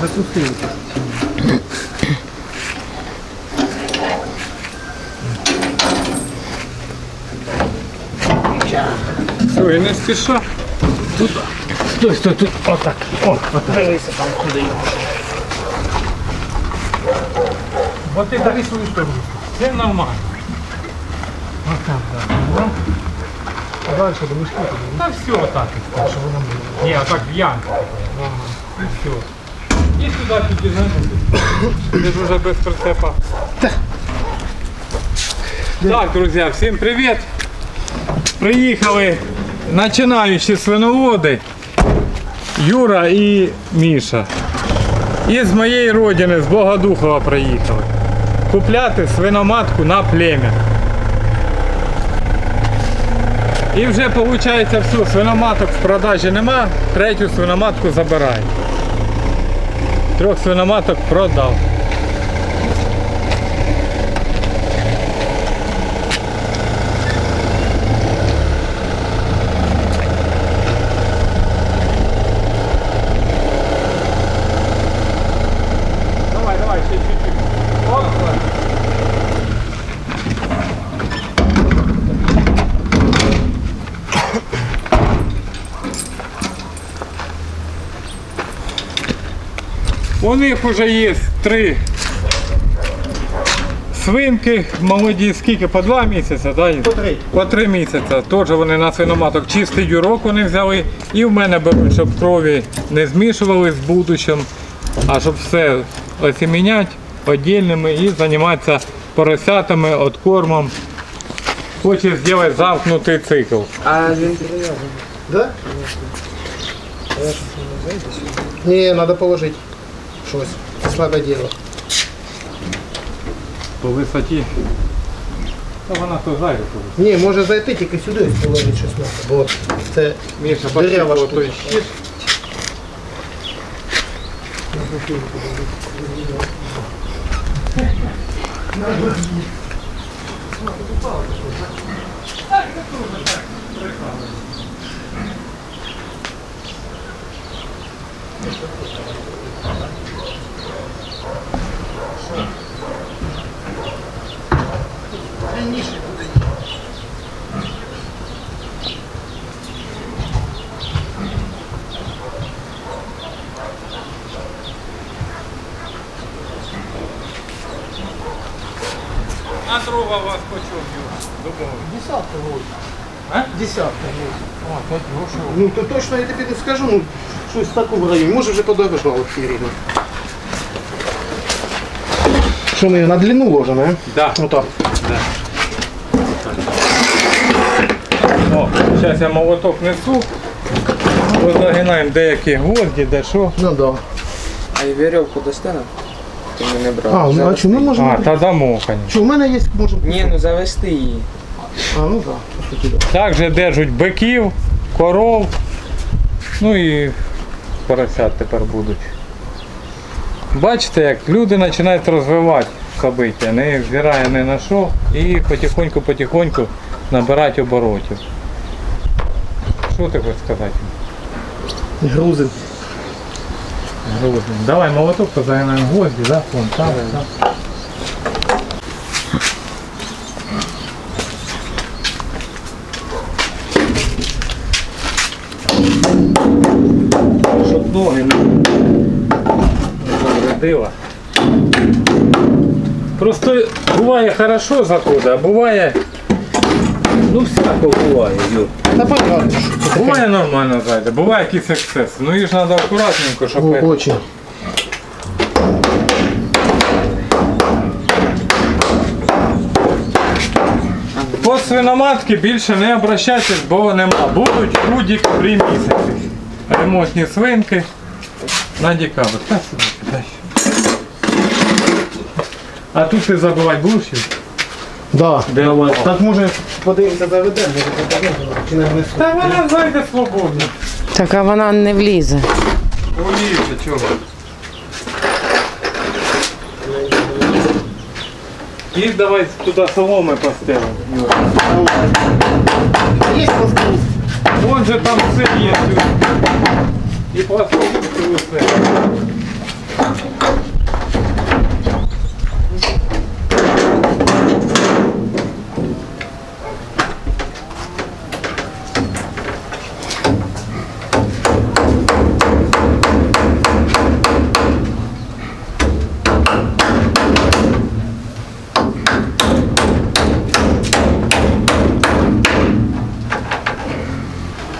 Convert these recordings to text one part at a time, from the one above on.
Закусив. Все, і не спіша. Стой, стой, тут. Отак. О, отак. Дивися там куди його. Бо ти далі свою сторону. Це нормально. Отак, так. Ага. А далі до мішки туди. Та все отак. Так, що воно було. Ні, отак в ямку. І все. І сюди підігнати. Ти вже без прицепа. Так, друзі, всім привіт. Приїхали починаючі свиноводи Юра і Міша. Із моєї родини, з Богодухова приїхали. Купляти свиноматку на плем'я. І вже виходить все, свиноматок в продажі нема, третю свиноматку забираю. Трьох свиноматок продав. Давай, давай, ще чуть-чуть. Оп. У них вже є три свинки молоді, скільки? По два місяці, так? По три. По три місяці. Теж вони на свиноматок чистий дюрок вони взяли. І в мене беруть, щоб крові не змішували з будущим, а щоб все осіміняти віддільними і займатися поросятами, откормом. Хоче зробити замкнутий цикл. А він Да? Не, надо положить щось. Це слабе діло. По висоті. Та вона то зайде. коли. Ні, може зайти тільки сюди і положити щось надо. Бо це Міша, Дерева посипало штука. той щит. А дрова У вас по чому? Дубовий. десятка год. А? Десятка год. О, 5 грошей. Ну то точно я тобі не скажу, ну щось в такому районі. Може вже подорожало рівно. Що ми на длину ложимо, а? Да. Отак. О, зараз я молоток несу. Позагинаємо деякі гвозді, де що. Ну да. а й вірьовку достане? Ти ми не брав. А, ну, а чому ми можемо? А, та дамо, звісно. Що, у мене є, може... Ні, ну завести її. А, ну да. суті, да. Держать биків, коров. Ну і поросят тепер будуть. Бачите, як люди починають розвивати собиття, не взирає не на що і потихоньку-потихоньку набирати оборотів. Що ти хочеш сказати? Грузин. Грузин. Давай молоток позагинаємо гвозді, да? Вон, там, там. Щоб ноги не завредила. Просто буває хорошо заходить, а буває. Ну всяко буває, Юр. Та понятно, що це Буває нормально зайде, буває якісь ексцеси. Ну їх треба акуратненько, щоб. О, Очень. По свиноматки більше не обращайтесь, бо нема. Будуть груді при місяці. Ремонтні свинки на декабрь. Та сюди, дай. А тут ти забувати будеш? їх? Да. Де вона? Так може подивимося заведемо, чи не внесу. Та вона зайде свободно. Так а вона не влізе. Полізе, чого? І давай туди соломи постелимо. Є? Вон же там все є. Юра. І пластмасу і все.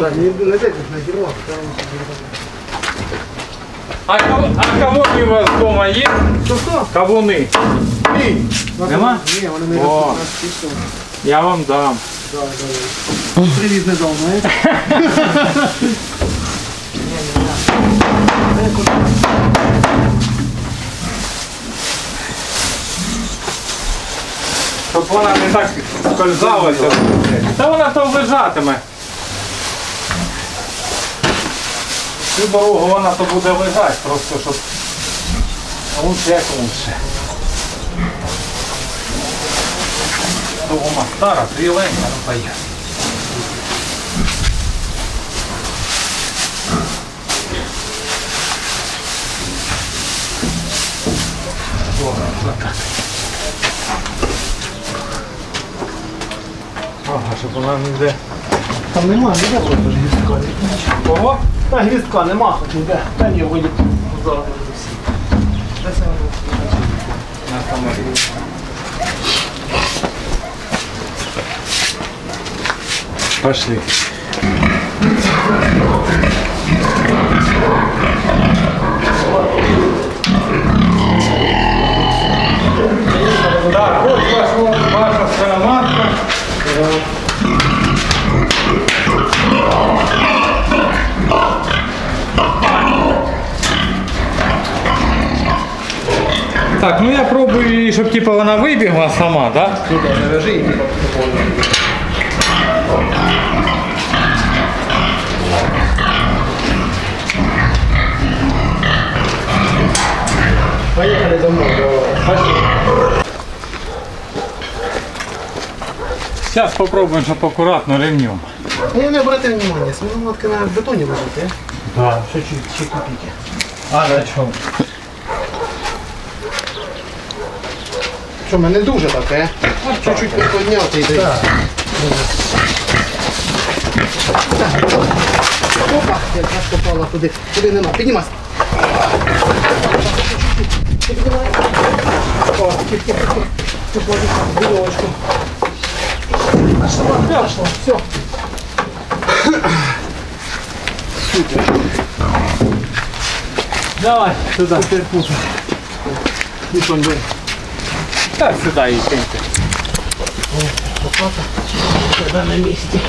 Так, не, на гірло. А, а кавуни у вас вдома є? Що що? Кавуни. Ні. Нема? Ні, вони не ростуть. Я вам дам. Привіз не дав, знаєте? Щоб вона не так скользалася. Та вона то лежатиме. Всю дорогу вона то буде лежати, просто щоб лучше як лучше. Дома стара, тріленька, ну поїхали. Ага, щоб вона не йде. Там нема, ніде просто ж. Кого? Та гвіздка нема, хоч ніде. Та ні, вийде. Зараз всі. Де це? На самоліт. Пошли. Так, вот Так, ну я пробую, її, щоб типа вона вибігла сама, да? Туди, завяжи і Поїхали домой. Пошли. Зараз попробуємо, щоб акуратно ремнем. Ні, не обрати внимання, смолотка на бетоні лежить, е? Да. Ще чуть, ще копійки. А на чому? Що, мене дуже так, е? Чуть-чуть підняти дає. Опа, якраз попала туди, куди нема. Піднімайся. О. Тут ложиш білочку. Пішло, все. Давай, сюди. Пусто. Нічого не буде. Так, сюди і киньте. Лопата. Сюди на місці.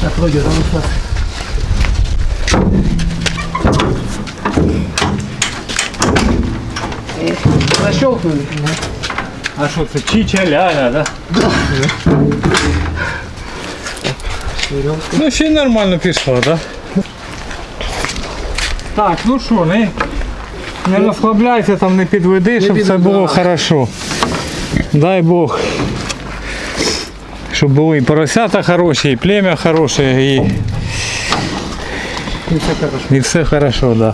Так, вроді там так. Защелкнули. А що це? Чича ляля, да? Ну ще й нормально пішло, да? Так, ну що, не, Не розслабляйся, там не підведи, щоб все було хорошо. Дай Бог. Щоб були і поросята хороші, і плем'я хороше, і, і все хорошо, да.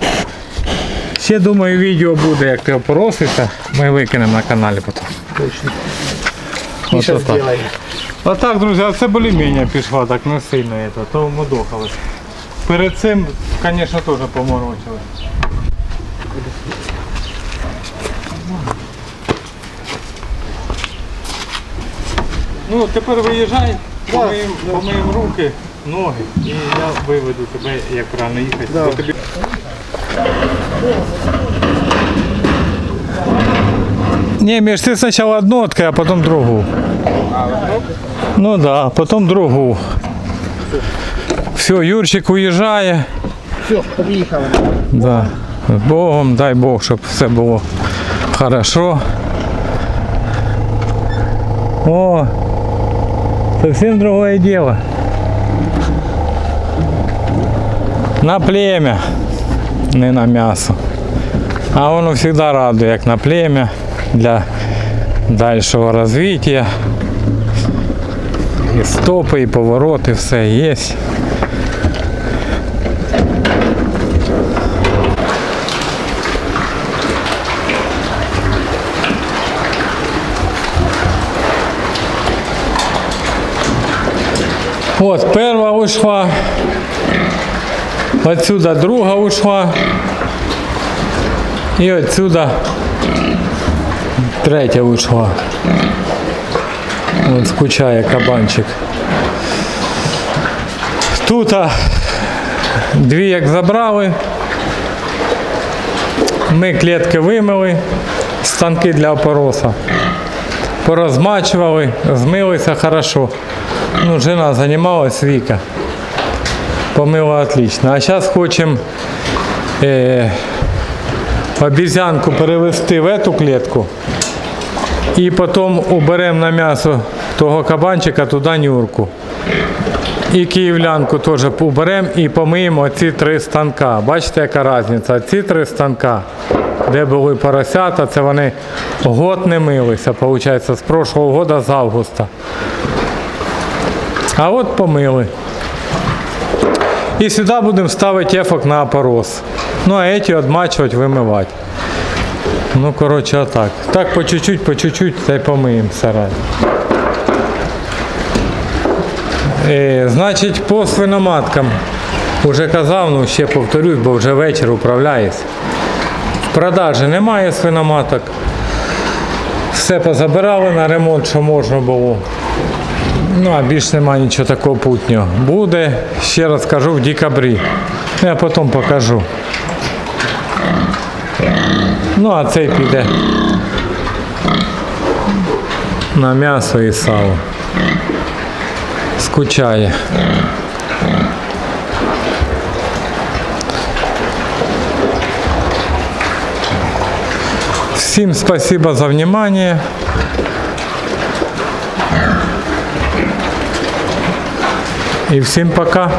Ще думаю відео буде, як ти опоросишся, ми викинемо на каналі потім. Точно. Сейчас отак. А так, друзі, а це более-менее пішла, так не сильно это, то. Перед цим, звісно, теж поморочили. Ну, тепер виїжджай, помиємо, помиємо руки, ноги, і я виведу тебе, як правильно їхати. Да. Тобі... Не, Миш, ты сначала одну открой, а потом другую. Ну да, потом другу. Все, Юрчик уїжджає. Все, поїхали. Да. З Богом, дай Бог, щоб все було хорошо. О, совсем другое дело. На племя, не на м'ясо. А воно всегда радує, як на племя для дальшого розвитку. І стопи, і повороти, все є. Вот, перша ушла. Отсюда друга ушла. І отсюда третя ушла. От скучає кабанчик. Тут а, дві як забрали. Ми клітки вимили, станки для опороса. Порозмачували, змилися хорошо. Ну, жена займалась Віка. Помила отлично. А зараз хочемо е, обезьянку перевести в эту клітку. І потім уберемо на м'ясо того кабанчика туди нюрку. І київлянку теж уберемо і помиємо ці три станка. Бачите, яка різниця? Ці три станка, де були поросята, це вони год не милися, виходить, з прошлого года, з августа. А от помили. І сюди будемо ставити ефок на опорос. Ну а ці відмачувати, вимивати. Ну, коротше, отак. Так по чуть-чуть, по чуть-чуть, та й помиємо сарай. Е, значить, по свиноматкам. Уже казав, ну ще повторюсь, бо вже вечір управляюсь. В продажі немає свиноматок. Все позабирали на ремонт, що можна було. Ну, а більш немає нічого такого путнього. Буде, ще раз кажу, в декабрі. Я потім покажу. Ну, а цей піде на м'ясо і сало. Скучає. Всім спасибо за внимание. І всім пока.